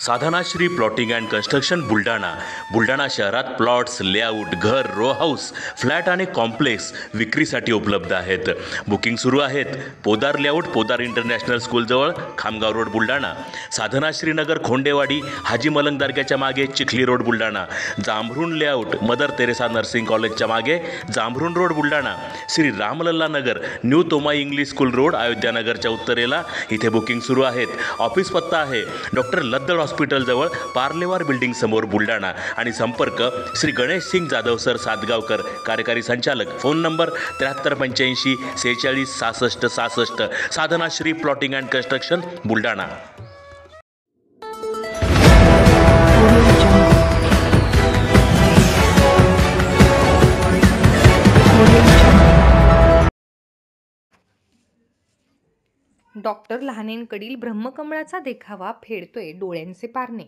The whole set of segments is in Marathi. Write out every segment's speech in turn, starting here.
Sadhanashri plotting and construction Buldhana. Buldhana शहरात प्लॉट्स लेआउट घर रो हाऊस फ्लॅट आणि कॉम्प्लेक्स विक्रीसाठी उपलब्ध आहेत. बुकिंग सुरू आहेत. पोदार लेआउट पोदार इंटरनॅशनल स्कूलजवळ खामगाव रोड बुलढाणा. साधनाश्री नगर खोंडेवाडी हाजी मलंग दर्ग्याच्या मागे Chikhli road Buldhana. Jambharun layout Mother Teresa nursing कॉलेजच्या मागे Jambharun road Buldhana. Shri Ramlalla Nagar new Tomai English school road अयोध्यानगरच्या उत्तरेला. इथे बुकिंग सुरू आहेत. ऑफिस पत्ता आहे. डॉक्टर लद्दड हॉस्पिटलजवळ पार्लेवार बिल्डिंग समोर बुलढाणा. आणि संपर्क श्री गणेश सिंग जाधव सर सातगावकर कार्यकारी संचालक. फोन नंबर त्र्याहत्तर पंच्याऐंशी सेहेचाळीस सहासष्ट सहासष्ट. Sadhana Shri plotting and construction Buldhana. Doctor लहानेंकडील ब्रह्मकमळाचा देखावा फेडतोय डोळ्यांचे पारणे.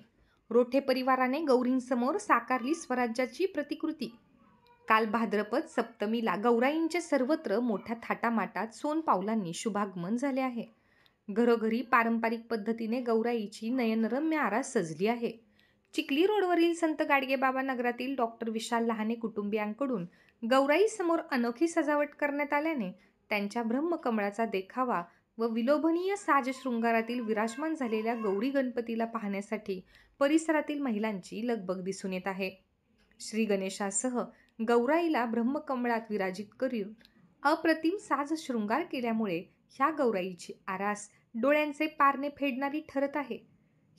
रोठे परिवाराने गौरींसमोर साकारली स्वराज्याची प्रतिकृती. काल भाद्रपद सप्तमीला गौराईंचे सर्वत्र मोठ्या थाटामाटात सोनपावलांनी शुभागमन झाले आहे. घरोघरी पारंपरिक पद्धतीने गौराईची नयनरम्य आरास सजली आहे. चिखली रोडवरील संत गाडगेबाबा नगरातील डॉक्टर विशाल लहाने कुटुंबियांकडून गौराईसमोर अनोखी सजावट करण्यात आल्याने त्यांच्या ब्रह्मकमळाचा देखावा व विलोभनीय साजशृंगारातील विराजमान झालेल्या गौरी गणपतीला पाहण्यासाठी परिसरातील महिलांची लगबग दिसून येत आहे. श्री गणेशासह गौराईला ब्रह्मकमळात विराजित करून अप्रतिम साज शृंगार केल्यामुळे ह्या गौराईची आरास डोळ्यांचे पारणे फेडणारी ठरत आहे.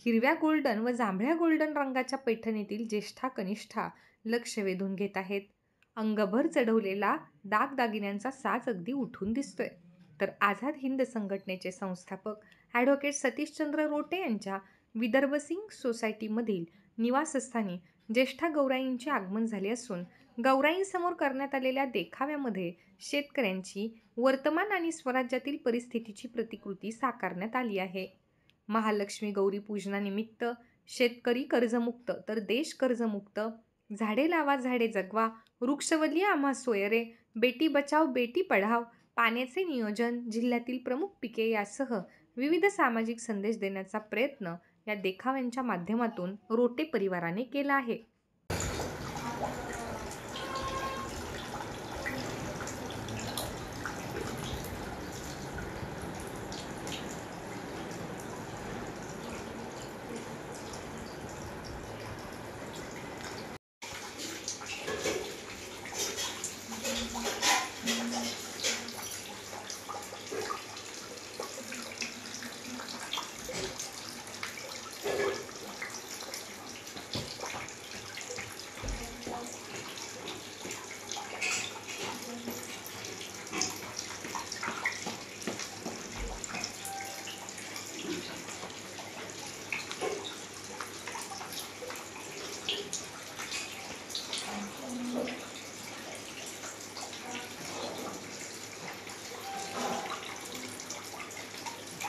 हिरव्या गोल्डन व जांभळ्या गोल्डन रंगाच्या पैठणीतील ज्येष्ठा कनिष्ठा लक्ष वेधून घेत आहेत. अंगभर चढवलेला दागदागिन्यांचा साज अगदी उठून दिसतोय. तर आझाद हिंद संघटनेचे संस्थापक ॲडव्होकेट सतीशचंद्र रोटे यांच्या विदर्भ सिंग सोसायटीमधील निवासस्थानी ज्येष्ठा गौराईंचे आगमन झाले असून गौराईंसमोर करण्यात आलेल्या देखाव्यामध्ये शेतकऱ्यांची वर्तमान आणि स्वराज्यातील परिस्थितीची प्रतिकृती साकारण्यात आली आहे. महालक्ष्मी गौरी पूजनानिमित्त शेतकरी कर्जमुक्त तर देश कर्जमुक्त झाडे लावा झाडे जगवा वृक्षवल्ली आम्हा सोयरे बेटी बचाव बेटी पढाव पाण्याचे नियोजन जिल्ह्यातील प्रमुख पिके यासह विविध सामाजिक संदेश देण्याचा प्रयत्न या देखाव्यांच्या माध्यमातून रोटे परिवाराने केला आहे.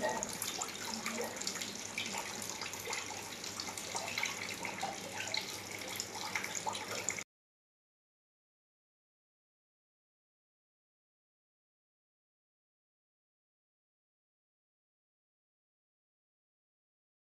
that.